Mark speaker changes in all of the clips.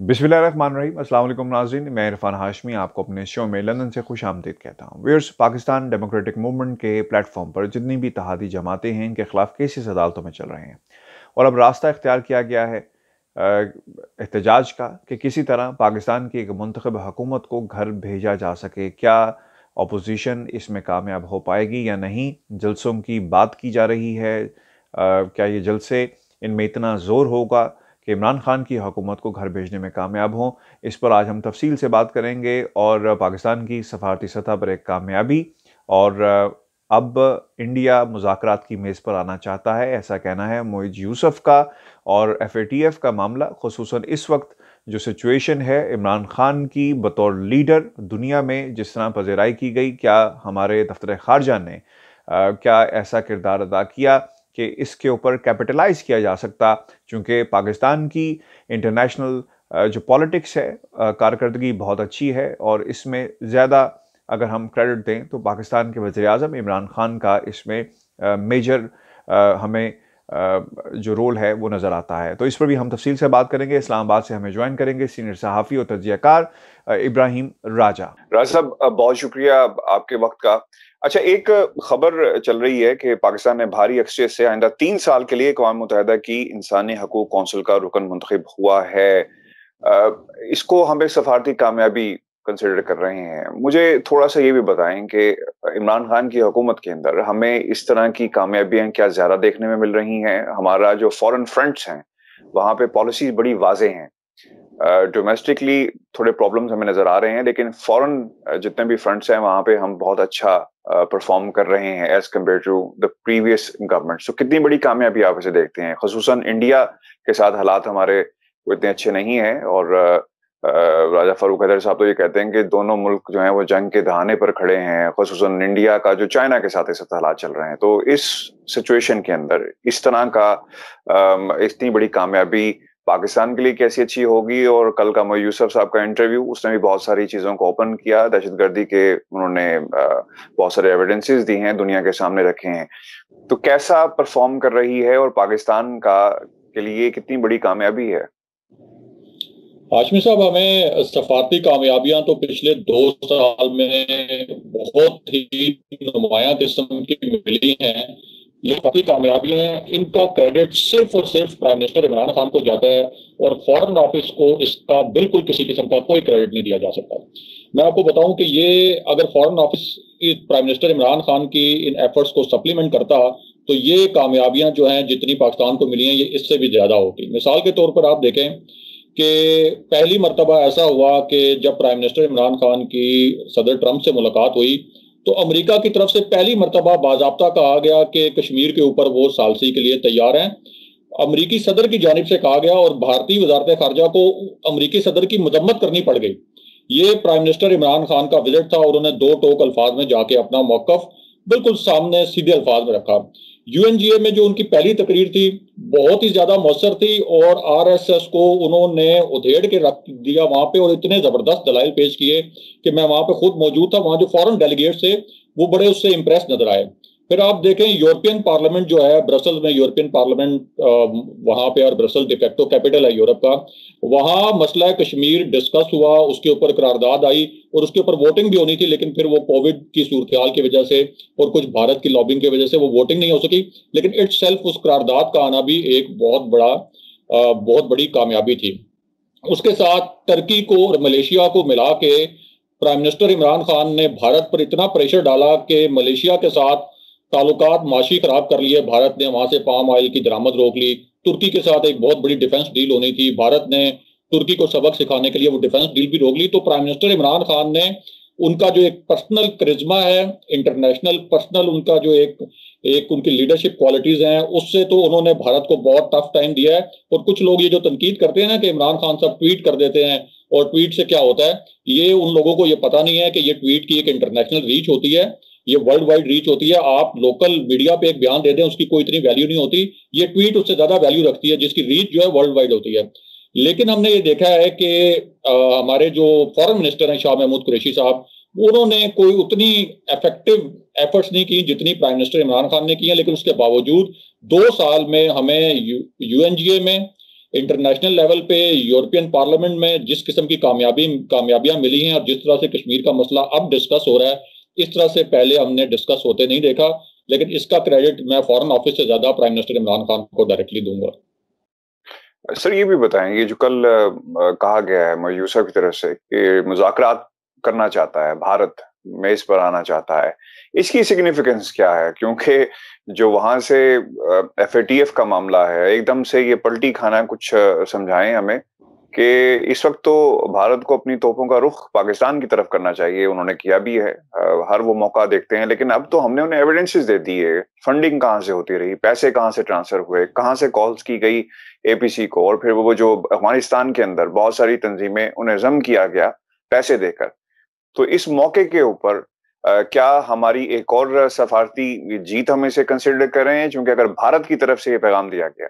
Speaker 1: बिस्मिल्लाहिर्रहमानिर्रहीम। अस्सलाम नाज़रीन। मैं इरफान हाशमी आपको अपने शो में लंदन से खुश आमदीद कहता हूँ। व्यर्स पाकिस्तान डेमोक्रेटिक मूवमेंट के प्लेटफॉर्म पर जितनी भी तहादी जमातें हैं इनके ख़िलाफ़ केसेस अदालतों में चल रहे हैं? और अब रास्ता इख्तियार किया गया है एहतजाज का कि किसी तरह पाकिस्तान की एक मंतखब हुकूमत को घर भेजा जा सके। क्या अपोजिशन इसमें कामयाब हो पाएगी या नहीं? जलसों की बात की जा रही है। आ, क्या ये जलसे इनमें इतना ज़ोर होगा? इमरान खान की हुकूमत को घर भेजने में कामयाब हों। इस पर आज हम तफसील से बात करेंगे और पाकिस्तान की सफारती सतह पर एक कामयाबी और अब इंडिया मुजाकर की मेज़ पर आना चाहता है ऐसा कहना है मोइज यूसुफ का और एफ़ ए टी एफ़ का मामला खसूस इस वक्त जो सिचुएशन है इमरान खान की बतौर लीडर दुनिया में जिस तरह पजेराई की गई क्या हमारे दफ्तर खारजा ने आ, क्या ऐसा किरदार अदा किया? कि इसके ऊपर कैपिटलाइज किया जा सकता चूँकि पाकिस्तान की इंटरनेशनल जो पॉलिटिक्स है कारकर्दगी बहुत अच्छी है और इसमें ज़्यादा अगर हम क्रेडिट दें तो पाकिस्तान के वज़ी अजम इमरान खान का इसमें मेजर हमें जो रोल है, वो नज़र आता है। तो इस पर भी हम तफसील से बात करेंगे, इस्लामाबाद से हमें ज्वाइन करेंगे सीनियर सहाफ़ी और तजियाकार इब्राहिम राजा।
Speaker 2: राजा साहब बहुत शुक्रिया आपके वक्त का। अच्छा एक खबर चल रही है कि पाकिस्तान ने भारी एक्सचेज से आइंदा तीन साल के लिए अकवा मुतहदा की इंसानी हकूक कौंसिल का रुकन मंतखब हुआ है। इसको हम सफारती कामयाबी कंसिडर कर रहे हैं। मुझे थोड़ा सा ये भी बताएँ कि इमरान खान की हुकूमत के अंदर हमें इस तरह की कामयाबियाँ क्या ज़्यादा देखने में मिल रही हैं? हमारा जो फॉरेन फ्रंट्स हैं वहाँ पे पॉलिसीज़ बड़ी वाजे हैं। डोमेस्टिकली uh, थोड़े प्रॉब्लम्स हमें नज़र आ रहे हैं लेकिन फॉरेन जितने भी फ्रंट्स हैं वहाँ पे हम बहुत अच्छा परफॉर्म uh, कर रहे हैं as compare to the previous government so कितनी बड़ी कामयाबी आप इसे देखते हैं? खसूस इंडिया के साथ हालात हमारे इतने अच्छे नहीं है और uh, राजा फारूक हैदर साहब तो ये कहते हैं कि दोनों मुल्क जो हैं वो जंग के दहाने पर खड़े हैं खसूस इंडिया का जो चाइना के साथ ऐसे हालात चल रहे हैं। तो इस सिचुएशन के अंदर, इस तरह का इतनी बड़ी कामयाबी पाकिस्तान के लिए कैसी अच्छी होगी? और कल का मोई यूसुफ साहब का इंटरव्यू उसने भी बहुत सारी चीज़ों को ओपन किया। दहशतगर्दी के उन्होंने बहुत सारे एविडेंसेस दी हैं, दुनिया के सामने रखे हैं। तो कैसा परफॉर्म कर रही है? और पाकिस्तान का, के लिए कितनी बड़ी कामयाबी है?
Speaker 3: हाशमी साहब, हमें सफारती कामयाबियाँ तो पिछले दो साल में बहुत ही नुमाया किस्म की मिली हैं। ये काफ़ी कामयाबी है। इनका क्रेडिट सिर्फ़ और सिर्फ़ प्राइम मिनिस्टर इमरान खान को जाता है और फॉरेन ऑफ़िस को इसका बिल्कुल किसी किस्म का कोई क्रेडिट नहीं दिया जा सकता। मैं आपको बताऊँ कि ये अगर foreign office prime minister Imran Khan की इन एफर्ट्स को सप्लीमेंट करता तो ये कामयाबियाँ जो हैं, जितनी पाकिस्तान को मिली हैं, ये इससे भी ज़्यादा होती। मिसाल के तौर पर आप देखें कि पहली मरतबा ऐसा हुआ कि जब प्राइम मिनिस्टर इमरान खान की सदर ट्रंप से मुलाकात हुई तो अमेरिका की तरफ़ से पहली मरतबा बाजाबता कहा गया कि कश्मीर के ऊपर वो सालसी के लिए तैयार हैं। अमरीकी सदर की जानब से कहा गया और भारतीय वजारत खारजा को अमरीकी सदर की मजम्मत करनी पड़ गई। ये प्राइम मिनिस्टर इमरान खान का विज़िट था और उन्होंने दो टोक अल्फाज में जाके अपना मौकफ बिल्कुल सामने सीधे अल्फाज में रखा। यूएनजीए में जो उनकी पहली तकरीर थी, बहुत ही ज़्यादा मौसर थी और आरएसएस को उन्होंने उधेड़ के रख दिया वहाँ पे और इतने ज़बरदस्त दलाइल पेश किए कि मैं वहाँ पे खुद मौजूद था। वहाँ जो फॉरेन डेलीगेट थे, वो बड़े उससे इंप्रेस नज़र आए। फिर आप देखें यूरोपियन पार्लियामेंट जो है ब्रसल में यूरोपियन पार्लियामेंट वहाँ पे और ब्रसल डिफेक्टो कैपिटल है यूरोप का, वहाँ मसला कश्मीर डिस्कस हुआ, उसके ऊपर करारदाद आई और उसके ऊपर वोटिंग भी होनी थी, लेकिन फिर वो कोविड की सूरत की वजह से और कुछ भारत की लॉबिंग की वजह से वो वोटिंग नहीं हो सकी। लेकिन इट सेल्फ उस करारदाद का आना भी एक बहुत बड़ा बहुत बड़ी कामयाबी थी। उसके साथ टर्की को और मलेशिया को मिला के प्राइम मिनिस्टर इमरान खान ने भारत पर इतना प्रेशर डाला कि मलेशिया के साथ ताल्लुकात माशी खराब कर लिए भारत ने वहाँ से पाम ऑयल की दरामद रोक ली। तुर्की के साथ एक बहुत बड़ी डिफेंस डील होनी थी। भारत ने तुर्की को सबक सिखाने के लिए वो डिफेंस डील भी रोक ली। तो प्राइम मिनिस्टर इमरान खान ने उनका जो एक पर्सनल करिज्मा है इंटरनेशनल पर्सनल उनका जो एक एक उनकी लीडरशिप क्वालिटीज हैं, उससे तो उन्होंने भारत को बहुत टफ टाइम दिया है। और कुछ लोग ये जो तनकीद करते हैं ना कि इमरान खान साहब ट्वीट कर देते हैं, और ट्वीट से क्या होता है? ये उन लोगों को ये पता नहीं है कि ये ट्वीट की एक इंटरनेशनल रीच होती है। ये वर्ल्ड वाइड रीच होती है। आप लोकल मीडिया पे एक बयान दे दें, उसकी कोई इतनी वैल्यू नहीं होती। ये ट्वीट उससे ज़्यादा वैल्यू रखती है, जिसकी रीच जो है वर्ल्ड वाइड होती है। लेकिन हमने ये देखा है कि हमारे जो फॉरेन मिनिस्टर हैं, शाह महमूद कुरेशी साहब, उन्होंने कोई उतनी इफ़ेक्टिव एफर्ट्स नहीं की जितनी प्राइम मिनिस्टर इमरान खान ने की है। लेकिन उसके बावजूद दो साल में हमें यूएनजीए में इंटरनेशनल लेवल पे यूरोपियन पार्लियामेंट में जिस किस्म की कामयाबी, कामयाबियाँ मिली हैं और जिस तरह से कश्मीर का मसला अब डिस्कस हो रहा है इस तरह से पहले हमने डिस्कस होते नहीं देखा, लेकिन इसका क्रेडिट मैं फॉरेन ऑफ़िस से ज़्यादा प्राइम मिनिस्टर इमरान खान को डायरेक्टली दूँगा।
Speaker 2: सर, ये भी बताएँ, ये जो कल कहा गया है मयूसा की तरफ़ से कि मुजाकरात करना चाहता है, भारत मेज पर आना चाहता है, इसकी सिग्निफिकेंस क्या है? क्योंकि जो वहाँ से एफ़ का मामला है, एकदम से ये पलटी खाना कुछ समझाएँ हमें। कि इस वक्त तो भारत को अपनी तोपों का रुख पाकिस्तान की तरफ़ करना चाहिए, उन्होंने किया भी है। हर वो मौका देखते हैं, लेकिन अब तो हमने उन्हें एविडेंसेस दे दिए। फंडिंग कहाँ से होती रही? पैसे कहाँ से ट्रांसफ़र हुए? कहाँ से कॉल्स की गई एपीसी को? और फिर वो जो अफ़गानिस्तान के अंदर बहुत सारी तंजीमें उन्हें जम किया गया पैसे देकर। तो इस मौके के ऊपर क्या हमारी एक और सफारती जीत हम इसे कंसिडर कर? हैं क्योंकि अगर भारत की तरफ़ से ये पैगाम दिया गया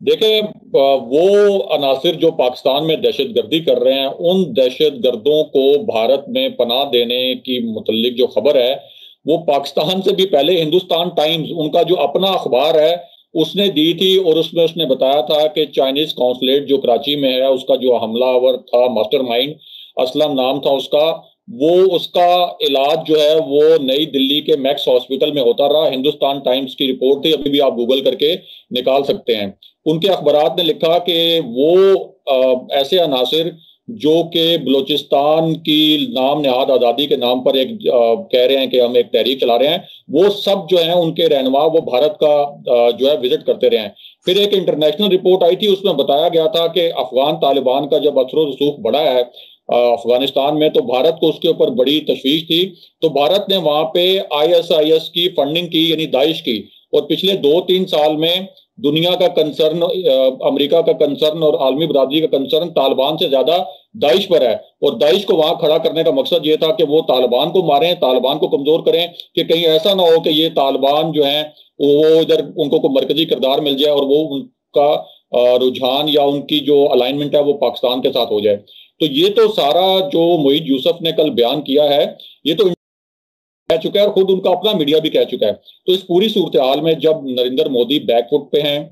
Speaker 3: देखिए वो अनासिर जो पाकिस्तान में दहशत गर्दी कर रहे हैं, उन दहशत गर्दों को भारत में पनाह देने की मुतलिक जो खबर है, वो पाकिस्तान से भी पहले हिंदुस्तान टाइम्स, उनका जो अपना अखबार है, उसने दी थी और उसमें उसने बताया था कि चाइनीज़ कौंसलेट जो कराची में है, उसका जो हमलावर था, मास्टरमाइंड, असलम नाम था उसका वो उसका इलाज जो है वो नई दिल्ली के मैक्स हॉस्पिटल में होता रहा। हिंदुस्तान टाइम्स की रिपोर्ट थी अभी भी आप गूगल करके निकाल सकते हैं। उनके अखबार ने लिखा कि वो आ, ऐसे अनासर जो कि बलूचिस्तान की नाम नहाद आज़ादी के नाम पर एक आ, कह रहे हैं कि हम एक तहरीक चला रहे हैं वो सब जो है उनके रहनुमा वो भारत का आ, जो है विज़िट करते रहे हैं। फिर एक इंटरनेशनल रिपोर्ट आई थी उसमें बताया गया था कि अफगान तालिबान का जब असर रसूख बढ़ा है अफ़गानिस्तान में तो भारत को उसके ऊपर बड़ी तशवीश थी। तो भारत ने वहाँ पे आईएसआईएस की फंडिंग की, यानी दाइश की। और पिछले दो तीन साल में दुनिया का कंसर्न अमेरिका का कंसर्न और आलमी बरादरी का कंसर्न तालिबान से ज़्यादा दाइश पर है। और दाइश को वहाँ खड़ा करने का मकसद ये था कि वो तालिबान को मारें, तालिबान को कमज़ोर करें, कि कहीं ऐसा ना हो कि ये तालिबान जो है, वो इधर उनको को मरकजी किरदार मिल जाए और वो उनका रुझान या उनकी जो अलाइनमेंट है वो पाकिस्तान के साथ हो जाए। तो ये तो सारा जो मोहित यूसुफ ने कल बयान किया है, ये तो कह चुका है और खुद उनका अपना मीडिया भी कह चुका है। तो इस पूरी सूरत हाल में जब नरेंद्र मोदी बैकफुट पे हैं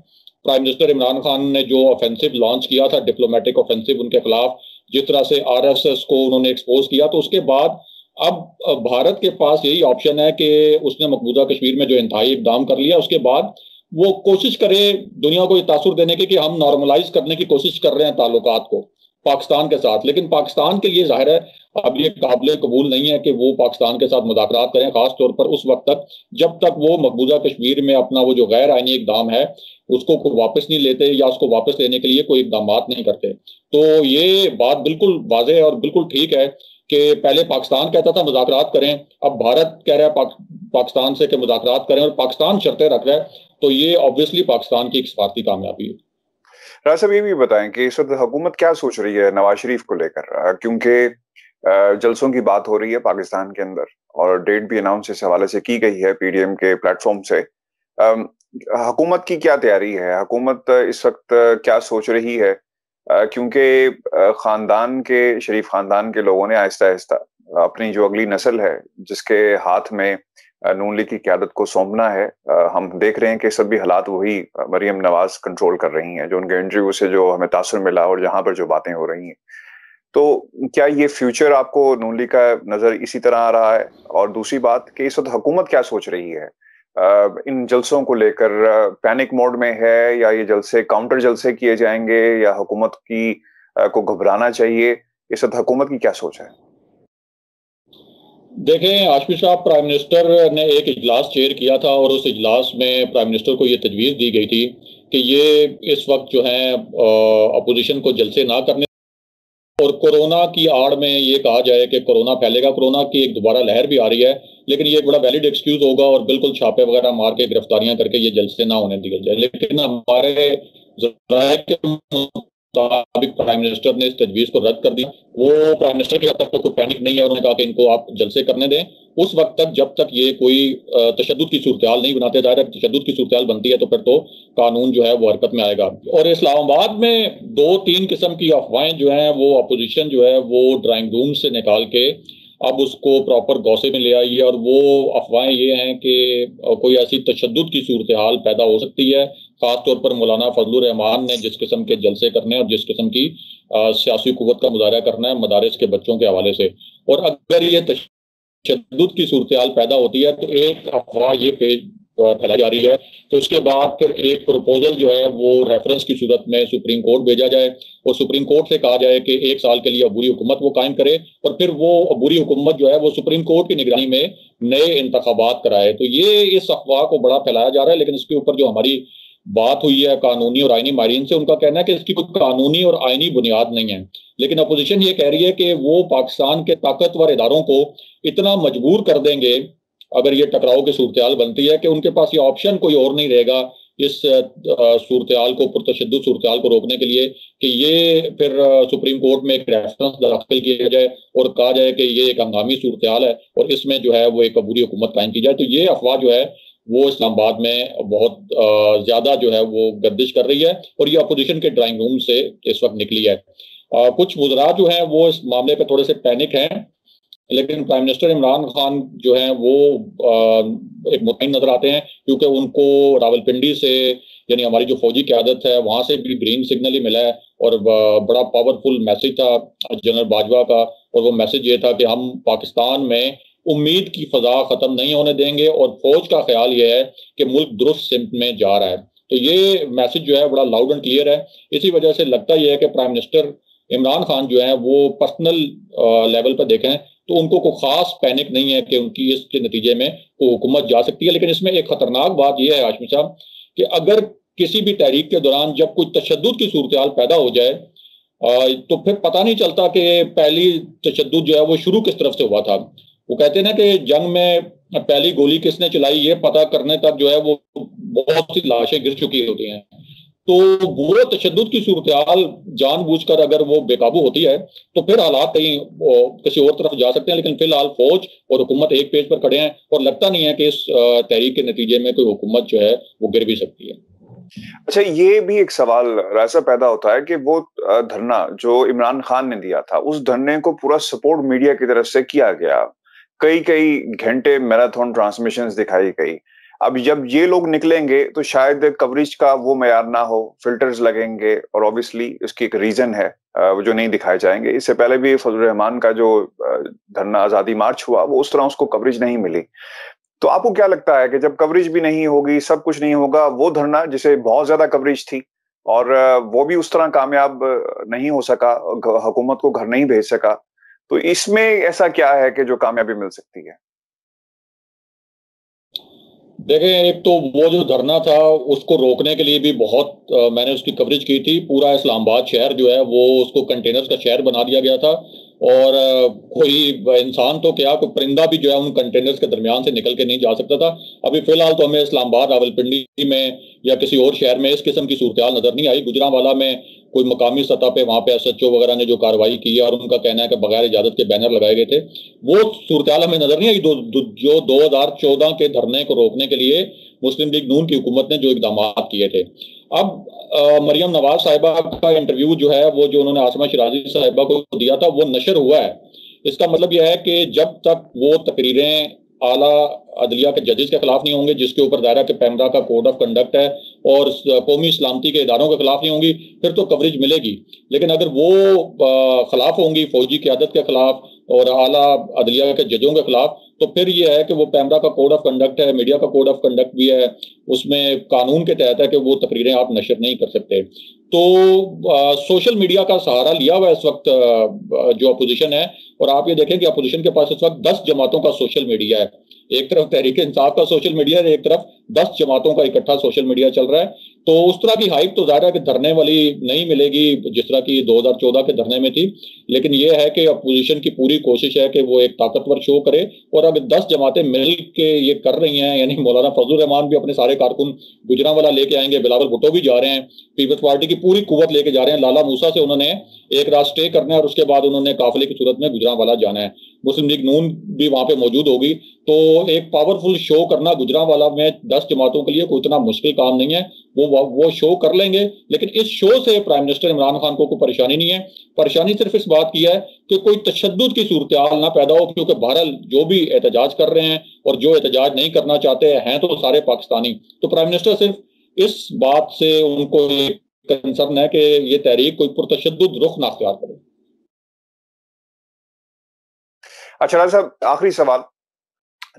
Speaker 3: प्राइम मिनिस्टर इमरान खान ने जो ऑफेंसिव लॉन्च किया था डिप्लोमेटिक ऑफेंसिव उनके खिलाफ, जिस तरह से आरएसएस को उन्होंने एक्सपोज किया तो उसके बाद अब भारत के पास यही ऑप्शन है कि उसने मकबूजा कश्मीर में जो इंतहाई इकदाम कर लिया, उसके बाद वो कोशिश करे दुनिया को ये तासुर देने की कि हम नॉर्मलाइज करने की कोशिश कर रहे हैं ताल्लुकात को। पाकिस्तान के साथ। लेकिन पाकिस्तान के लिए ज़ाहिर है अब ये काबिल कबूल नहीं है कि वो पाकिस्तान के साथ मुजाकर करें खास तौर पर उस वक्त तक जब तक वो मकबूजा कश्मीर में अपना वो जो गैर आइनी इकदाम है उसको वापस नहीं लेते या उसको वापस लेने के लिए कोई इकदाम नहीं करते। तो ये बात बिल्कुल वाज है और बिल्कुल ठीक है कि पहले पाकिस्तान कहता था मुजाकर करें अब भारत कह रहा है पाक, पाकिस्तान से कि मुजाकर करें और पाकिस्तान शर्तें रख रहा है तो ये ऑब्वियसली पाकिस्तान की एक सफारती कामयाबी है।
Speaker 2: राज साहब ये भी बताएँ कि इस वक्त हुकूमत क्या सोच रही है नवाज़ शरीफ को लेकर? क्योंकि जलसों की बात हो रही है पाकिस्तान के अंदर और डेट भी अनाउंस इस हवाले से की गई है पीडीएम के प्लेटफॉर्म से। हुकूमत की क्या तैयारी है? हुकूमत इस वक्त क्या सोच रही है? क्योंकि खानदान के, शरीफ खानदान के लोगों ने आहिस्ता आहिस्ता अपनी जो अगली नस्ल है जिसके हाथ में नून लीग की क्यादत को सौंपना है। हम देख रहे हैं कि सभी हालात वही मरियम नवाज़ कंट्रोल कर रही हैं, जो उनके इंटरव्यू से जो हमें तासर मिला और जहाँ पर जो बातें हो रही हैं। तो क्या ये फ्यूचर आपको नून लीग का नज़र इसी तरह आ रहा है? और दूसरी बात कि इस वक्त हुकूमत क्या सोच रही है? इन जलसों को लेकर पैनिक मोड में है या ये जलसे काउंटर जलसे किए जाएँगे या हुकूमत की को घबराना चाहिए? इस वक्त हुकूमत की क्या सोच है?
Speaker 3: देखें आशमी साहब प्राइम मिनिस्टर ने एक इजलास चेयर किया था और उस इजलास में प्राइम मिनिस्टर को ये तजवीज़ दी गई थी कि ये इस वक्त जो है अपोजिशन को जलसे ना करने और कोरोना की आड़ में ये कहा जाए कि कोरोना फैलेगा। कोरोना की एक दोबारा लहर भी आ रही है, लेकिन ये एक बड़ा वैलिड एक्सक्यूज होगा और बिल्कुल छापे वगैरह मार के, गिरफ्तारियाँ करके ये जलसे ना होने दिए जाए। लेकिन हमारे मुताबिक प्राइम मिनिस्टर ने इस तजवीज को रद्द कर दिया। वो प्राइम मिनिस्टर के तक तो कोई पैनिक नहीं है, उन्होंने कहा कि इनको आप जलसे करने दें। उस वक्त तक जब तक ये कोई तशद की सूरत नहीं बनाते जा रहे तशद की सूरत बनती है तो फिर तो कानून जो है वो हरकत में आएगा। और इस्लामाबाद में दो तीन किस्म की अफवाहें जो हैं, वो अपोजिशन जो है वो ड्राइंग रूम से निकाल के अब उसको प्रॉपर गौसे में ले आई है और वो अफवाहें ये हैं कि कोई ऐसी तशद की सूरत हाल पैदा हो सकती है, खासतौर पर मौलाना फजल रहमान ने जिस किस्म के जलसे करने और जिस किस्म की सियासी कुत का मुजाहरा करना है मदारस के बच्चों के हवाले से। और अगर ये तशद की सूरत हाल पैदा होती है तो एक अफवाह ये फैलाई जा रही है। तो उसके बाद फिर एक प्रपोजल जो है, वो रेफरेंस की सूरत में सुप्रीम कोर्ट भेजा जाए और सुप्रीम कोर्ट से कहा जाए कि एक साल के लिए अबूरी हुकूमत वो कायम करे और फिर वो अबूरी हुकूमत जो है, वो सुप्रीम कोर्ट की निगरानी में नए इंतबात कराए। तो ये इस अफवाह को बड़ा फैलाया जा रहा है, लेकिन इसके ऊपर जो हमारी बात हुई है कानूनी और आइनी मारीन से, उनका कहना है कि इसकी कोई कानूनी और आईनी बुनियाद नहीं है। लेकिन अपोजिशन ये कह रही है कि वो पाकिस्तान के ताकतवर इदारों को इतना मजबूर कर देंगे अगर ये टकराव की सूरत बनती है कि उनके पास ये ऑप्शन कोई और नहीं रहेगा, इस सूरत को पुरतशद सूरत को रोकने के लिए कि ये फिर सुप्रीम कोर्ट में एक रेफरेंस दाखिल किया जाए और कहा जाए कि ये एक हंगामी सूरत है और इसमें जो है वो एक अबूरी हुकूमत कायम की जाए तो ये अफवाह जो है वो इस्लामाबाद में बहुत ज़्यादा जो है वो गर्दिश कर रही है और ये अपोजिशन के ड्राइंग रूम से इस वक्त निकली है। कुछ वजरा जो है वो इस मामले पर थोड़े से पैनिक हैं। लेकिन प्राइम मिनिस्टर इमरान खान जो है वो एक मुतन नज़र आते हैं, क्योंकि उनको रावलपिंडी से, यानी हमारी जो फौजी क्यादत है, वहाँ से भी ग्रीन सिग्नल ही मिला है और बड़ा पावरफुल मैसेज था जनरल बाजवा का और वो मैसेज ये था कि हम पाकिस्तान में उम्मीद की फजा खत्म नहीं होने देंगे और फौज का ख्याल यह है कि मुल्क दुरुस्त सिमत में जा रहा है। तो ये मैसेज जो है बड़ा लाउड एंड क्लियर है। इसी वजह से लगता यह है कि प्राइम मिनिस्टर इमरान खान जो है वो पर्सनल लेवल पर देखें तो उनको कोई खास पैनिक नहीं है कि उनकी इसके नतीजे में वो हुकूमत जा सकती है, लेकिन इसमें एक खतरनाक बात यह है आशमी साहब, कि अगर किसी भी तहरीक के दौरान जब कोई तशद की सूरत पैदा हो जाए तो फिर पता नहीं चलता कि पहली तशद जो है वो शुरू किस तरफ़ से हुआ था। वो कहते हैं ना कि जंग में पहली गोली किसने चलाई, ये पता करने तक जो है वो बहुत सी लाशें गिर चुकी होती हैं। तो वो तशद की सूरत जानबूझकर अगर वो बेकाबू होती है तो फिर हालात कहीं किसी और तरफ़ जा सकते हैं, लेकिन फ़िलहाल फौज और हुकूमत एक पेज पर खड़े हैं और लगता नहीं है कि इस तहरीक के नतीजे में कोई हुकूमत जो है, वो गिर भी सकती है।
Speaker 2: अच्छा ये भी एक सवाल ऐसा पैदा होता है कि वो धरना जो इमरान खान ने दिया था, उस धरने को पूरा सपोर्ट मीडिया की तरफ़ से किया गया। कई कई घंटे मैराथन ट्रांसमिशन दिखाई गई अब जब ये लोग निकलेंगे तो शायद कवरेज का वो मैार ना हो फिल्टर्स लगेंगे, और ऑब्वियसली उसकी एक रीजन है जो नहीं दिखाए जाएँगे। इससे पहले भी फजल रहमान का जो धरना आज़ादी मार्च हुआ, वो उस तरह उसको कवरेज नहीं मिली। तो आपको क्या लगता है कि जब कवरेज भी नहीं होगी, सब कुछ नहीं होगा, वो धरना जिसे बहुत ज़्यादा कवरेज थी, और वो भी उस तरह कामयाब नहीं हो सका हुकूमत को घर नहीं भेज सका तो इसमें ऐसा क्या है कि जो कामयाबी मिल सकती है?
Speaker 3: देखें एक तो वो जो धरना था उसको रोकने के लिए भी बहुत आ, मैंने उसकी कवरेज की थी। पूरा इस्लामाबाद शहर जो है वो उसको कंटेनर्स का शहर बना दिया गया था। और कोई इंसान तो क्या कोई परिंदा भी जो है उन कंटेनर्स के दरमियान से निकल के नहीं जा सकता था। अभी फ़िलहाल तो हमें इस्लामाबाद रावलपिंडी में या किसी और शहर में इस किस्म की सूरत नज़र नहीं आई। गुजरावाला में कोई मकामी सतह पे वहाँ पे एस एच ओ वगैरह ने जो कार्रवाई की है और उनका कहना है कि बगैर इजाज़त के बैनर लगाए गए थे वो सूरत हमें नज़र नहीं आई। जो दो, जो 2014 के धरने को रोकने के लिए मुस्लिम लीग नून की हुकूमत ने जो इकदाम किए थे। अब मरियम नवाज़ साहिबा का इंटरव्यू जो है, वो जो उन्होंने आसमा शराजी साहिबा को दिया था, वो नशर हुआ है। इसका मतलब यह है कि जब तक वो तकरीरें आला अदलिया के जजेस के खिलाफ नहीं होंगे, जिसके ऊपर दायरा के पैमरा का कोड ऑफ़ कंडक्ट है, और कौमी सलामती के इदारों के खिलाफ नहीं होंगी, फिर तो कवरेज मिलेगी। लेकिन अगर वो खिलाफ होंगी, फौजी क्यादत के खिलाफ और आला अदलिया के जजों के खिलाफ तो फिर ये है कि वो पैमरा का कोड ऑफ़ कंडक्ट है मीडिया का कोड ऑफ़ कंडक्ट भी है उसमें कानून के तहत है कि वो तकरीरें आप नशर नहीं कर सकते। तो आ, सोशल मीडिया का सहारा लिया हुआ है इस वक्त आ, जो अपोजिशन है और आप ये देखें कि अपोजिशन के पास इस वक्त दस जमातों का सोशल मीडिया है। एक तरफ़ तहरीक इंसाफ का सोशल मीडिया है एक तरफ़ दस जमातों का इकट्ठा सोशल मीडिया चल रहा है। तो उस तरह की हाइप तो ज़्यादा कि धरने वाली नहीं मिलेगी, जिस तरह की 2014 के धरने में थी। लेकिन यह है कि अपोजिशन की पूरी कोशिश है कि वो एक ताकतवर शो करे और अब दस जमातें मिल के ये कर रही हैं, यानी मौलाना फजल रहमान भी अपने सारे कारकुन गुजरा वाला लेके आएँगे, बिलावल भुट्टो भी जा रहे हैं, पीपल्स पार्टी की पूरी कुवत लेके जा रहे हैं, लाला मूसा से उन्होंने एक रात स्टे करना है और उसके बाद उन्होंने काफिले की सूरत में गुजरा जाना है। मुस्लिम लीग नून भी वहाँ पे मौजूद होगी। तो एक पावरफुल शो करना गुजरा में दस जमातों के लिए कोई इतना मुश्किल काम नहीं है। वो वो शो कर लेंगे। लेकिन इस शो से प्राइम मिनिस्टर इमरान खान को कोई परेशानी नहीं है। परेशानी सिर्फ़ इस बात की है कि कोई तशद की सूरत हाल ना पैदा हो, क्योंकि बहरहाल जो भी एहतजाज कर रहे हैं और जो एहतजाज नहीं करना चाहते हैं तो सारे पाकिस्तानी। तो प्राइम मिनिस्टर सिर्फ़ इस बात से उनको कंसर्न है कि ये तहरीक कोई पुरतशद रुख ना अख्तियार करे।
Speaker 2: अच्छा राज साहब आखिरी सवाल।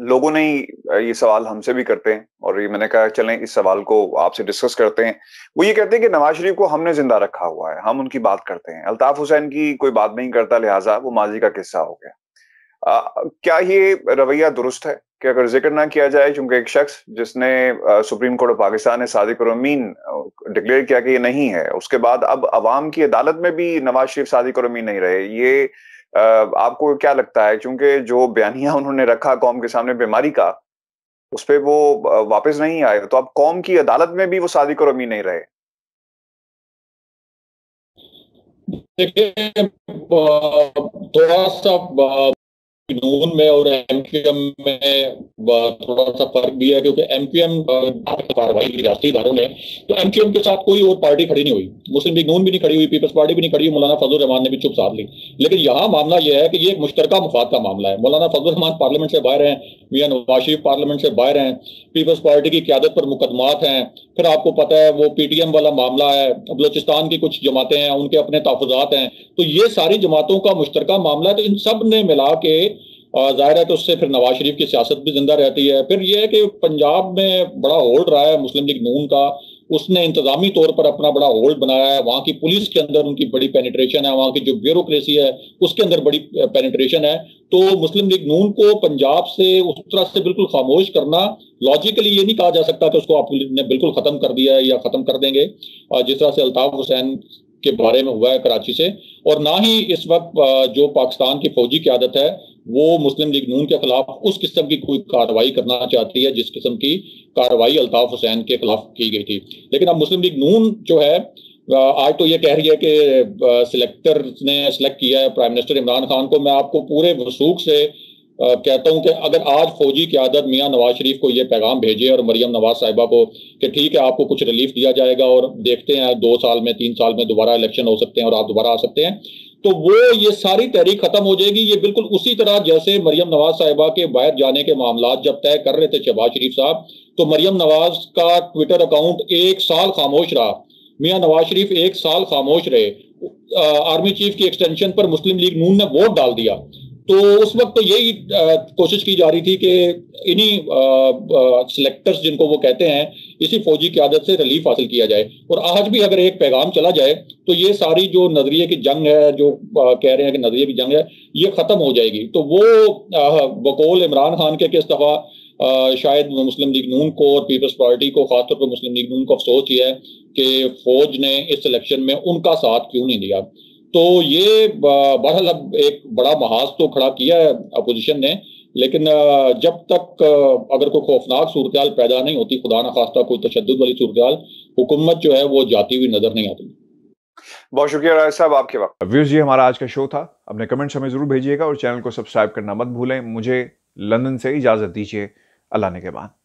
Speaker 2: लोगों ने ये सवाल हमसे भी करते हैं और ये मैंने कहा चलें इस सवाल को आपसे डिस्कस करते हैं। वो ये कहते हैं कि नवाज़ शरीफ को हमने ज़िंदा रखा हुआ है हम उनकी बात करते हैं। अल्ताफ हुसैन की कोई बात नहीं करता लिहाजा वो माजी का किस्सा हो गया। आ, क्या ये रवैया दुरुस्त है? कि अगर ज़िक्र ना किया जाए चूँकि एक शख्स जिसने सुप्रीम कोर्ट ऑफ़ पाकिस्तान ने सादिक और अमीन डिक्लेयर किया कि ये नहीं है, उसके बाद अब अवाम की अदालत में भी नवाज़ शरीफ सादिक और अमीन नहीं रहे, ये आपको क्या लगता है? क्योंकि जो बयानिया उन्होंने रखा कौम के सामने बीमारी का, उस पर वो वापस नहीं आए तो अब कौम की अदालत में भी वो सादिक और नहीं रहे।
Speaker 3: देखिए थोड़ा सा नून में और एमक्यूएम में थोड़ा सा फ़र्क भी है क्योंकि एमक्यूएम कार्रवाई की रियाती इधारों ने तो एमक्यूएम के साथ कोई और पार्टी खड़ी नहीं हुई। मुस्लिम लीग नून भी नहीं खड़ी हुई, पीपल्स पार्टी भी नहीं खड़ी हुई, मौलाना फजल रहमान ने भी चुप साध ली। लेकिन यहाँ मामला यह है कि ये एक मुश्तर मुफाद का मामला है। मौलाना फजल रहमान पार्लियामेंट से बाहर हैं, मियाँ नवाज़ शरीफ पार्लियामेंट से बाहर हैं, पीपल्स पार्टी की क्यादत पर मुकदमात हैं। फिर आपको पता है वो पीटीएम वाला मामला है बलोचिस्तान की कुछ जमातें हैं, उनके अपने तहफात हैं। तो ये सारी जमातों का मुश्तर मामला है तो इन सबने मिला के ज़ाहिर है तो उससे फिर नवाज़ शरीफ की सियासत भी ज़िंदा रहती है। फिर यह है कि पंजाब में बड़ा होल्ड रहा है मुस्लिम लीग नून का। उसने इंतजामी तौर पर अपना बड़ा होल्ड बनाया है। वहाँ की पुलिस के अंदर उनकी बड़ी पेनिट्रेशन है। वहाँ की जो ब्यूरोक्रेसी है, उसके अंदर बड़ी पेनिट्रेशन है। तो मुस्लिम लीग नून को पंजाब से उस तरह से बिल्कुल खामोश करना लॉजिकली ये नहीं कहा जा सकता कि उसको आप ने बिल्कुल खत्म कर दिया है या खत्म कर देंगे। जिस तरह से अल्ताफ हुसैन के बारे में हुआ है कराची से। और ना ही इस वक्त जो पाकिस्तान की फौजी क्यादत है वो मुस्लिम लीग नून के खिलाफ उस किस्म की कोई कार्रवाई करना चाहती है, जिस किस्म की कार्रवाई अल्ताफ हुसैन के खिलाफ की गई थी। लेकिन अब मुस्लिम लीग नून जो है आज तो ये कह रही है कि सिलेक्टर ने सिलेक्ट किया है प्राइम मिनिस्टर इमरान खान को। मैं आपको पूरे वसूख से कहता हूँ कि अगर आज फौजी की आदत मियाँ नवाज़ शरीफ को ये पैगाम भेजे और मरियम नवाज़ साहिबा को कि ठीक है, आपको कुछ रिलीफ दिया जाएगा और देखते हैं दो साल में, तीन साल में दोबारा इलेक्शन हो सकते हैं और आप दोबारा आ सकते हैं तो वो ये सारी तहरीक खत्म हो जाएगी। ये बिल्कुल उसी तरह जैसे मरियम नवाज़ साहिबा के बाहर जाने के मामला जब तय कर रहे थे शहबाज शरीफ साहब तो मरियम नवाज़ का ट्विटर अकाउंट एक साल खामोश रहा। मियाँ नवाज़ शरीफ एक साल खामोश रहे। आर्मी चीफ की एक्सटेंशन पर मुस्लिम लीग नून ने वोट डाल दिया। तो उस वक्त तो यही कोशिश की जा रही थी कि इन्हीं सिलेक्टर्स जिनको वो कहते हैं इसी फौजी की आदत से रिलीफ हासिल किया जाए। और आज भी अगर एक पैगाम चला जाए तो ये सारी जो नज़रिए की जंग है, जो कह रहे हैं कि नज़रिए की जंग है, ये खत्म हो जाएगी। तो वो बकौल इमरान खान के किस दफ़ा शायद मुस्लिम लीग नून को और पीपल्स पार्टी को, खासतौर पर मुस्लिम लीग नून को अफसोस ये है कि फौज ने इस इलेक्शन में उनका साथ क्यों नहीं दिया। तो ये बहरहाल अब एक बड़ा महाज तो खड़ा किया है अपोजिशन ने। लेकिन जब तक अगर कोई खौफनाक सूरत पैदा नहीं होती खुदा न खास्ता कोई तशद वाली सूरत हुकूमत जो है वो जाती हुई नज़र नहीं आती।
Speaker 2: बहुत शुक्रिया राय साहब आपके वक्त।
Speaker 1: व्यूज़ ये हमारा आज का शो था। अपने कमेंट्स हमें ज़रूर भेजिएगा और चैनल को सब्सक्राइब करना मत भूलें। मुझे लंदन से इजाज़त दीजिए। अल्लाह ने के बाद।